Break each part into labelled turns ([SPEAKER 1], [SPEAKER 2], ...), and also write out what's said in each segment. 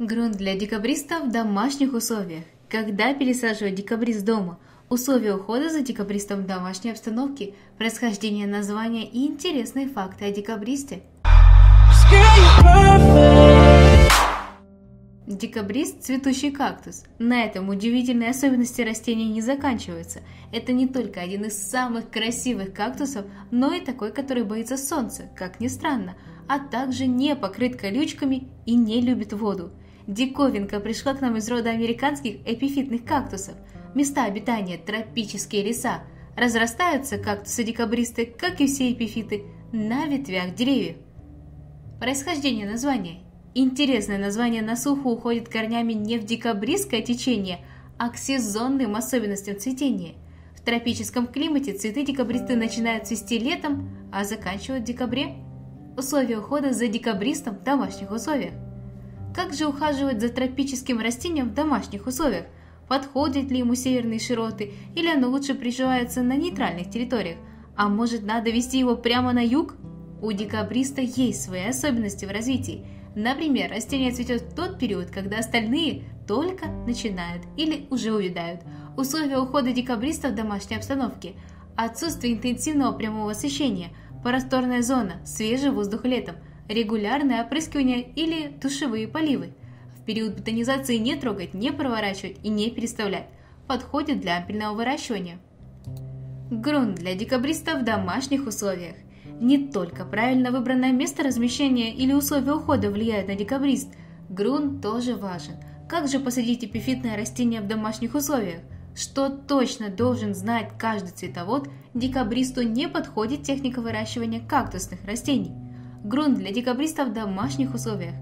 [SPEAKER 1] Грунт для декабриста в домашних условиях. Когда пересаживать декабрист дома? Условия ухода за декабристом в домашней обстановке, происхождение названия и интересные факты о декабристе. Декабрист – цветущий кактус. На этом удивительные особенности растения не заканчиваются. Это не только один из самых красивых кактусов, но и такой, который боится солнца, как ни странно, а также не покрыт колючками и не любит воду. Диковинка пришла к нам из рода американских эпифитных кактусов. Места обитания – тропические леса. Разрастаются кактусы-декабристы, как и все эпифиты, на ветвях деревьев. Происхождение названия. Интересное название на суху уходит корнями не в декабристское течение, а к сезонным особенностям цветения. В тропическом климате цветы декабристы начинают цвести летом, а заканчивают в декабре. Условия ухода за декабристом в домашних условиях. Как же ухаживать за тропическим растением в домашних условиях? Подходят ли ему северные широты, или оно лучше приживается на нейтральных территориях? А может надо вести его прямо на юг? У декабриста есть свои особенности в развитии. Например, растение цветет в тот период, когда остальные только начинают или уже увядают. Условия ухода декабриста в домашней обстановке. Отсутствие интенсивного прямого освещения, просторная зона, свежий воздух летом – регулярное опрыскивание или тушевые поливы. В период ботанизации не трогать, не проворачивать и не переставлять. Подходит для ампельного выращивания. Грунт для декабриста в домашних условиях. Не только правильно выбранное место размещения или условия ухода влияют на декабрист, грунт тоже важен. Как же посадить эпифитное растение в домашних условиях? Что точно должен знать каждый цветовод, декабристу не подходит техника выращивания кактусных растений – Грунт для декабристов в домашних условиях.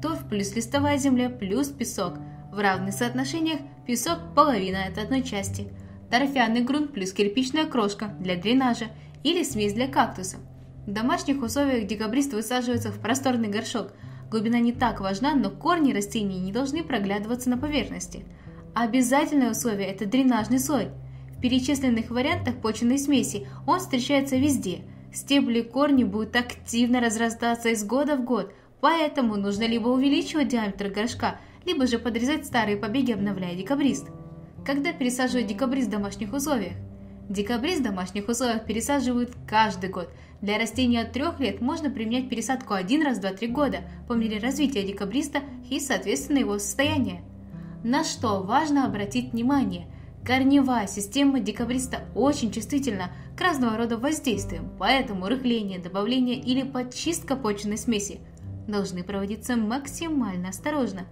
[SPEAKER 1] Торф плюс листовая земля плюс песок. В равных соотношениях песок половина от одной части. Торфяный грунт плюс кирпичная крошка для дренажа или смесь для кактусов. В домашних условиях декабрист высаживается в просторный горшок. Глубина не так важна, но корни растений не должны проглядываться на поверхности. Обязательное условие – это дренажный слой. В перечисленных вариантах почвенной смеси он встречается везде – Стебли и корни будут активно разрастаться из года в год, поэтому нужно либо увеличивать диаметр горшка, либо же подрезать старые побеги, обновляя декабрист. Когда пересаживают декабрист в домашних условиях? Декабрист в домашних условиях пересаживают каждый год. Для растения от 3 лет можно применять пересадку один раз в 2-3 года по мере развития декабриста и, соответственно, его состояния. На что важно обратить внимание – Корневая система декабриста очень чувствительна к разного рода воздействиям, поэтому рыхление, добавление или подчистка почвенной смеси должны проводиться максимально осторожно.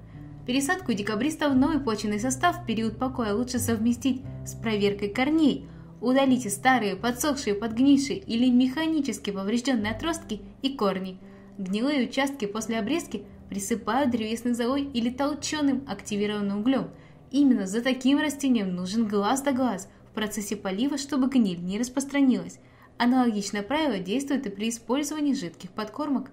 [SPEAKER 1] Пересадку декабриста в новый почвенный состав в период покоя лучше совместить с проверкой корней. Удалите старые, подсохшие, подгнившие или механически поврежденные отростки и корни. Гнилые участки после обрезки присыпают древесной золой или толченым активированным углем – Именно за таким растением нужен глаз да глаз в процессе полива, чтобы гниль не распространилась. Аналогичное правило действует и при использовании жидких подкормок.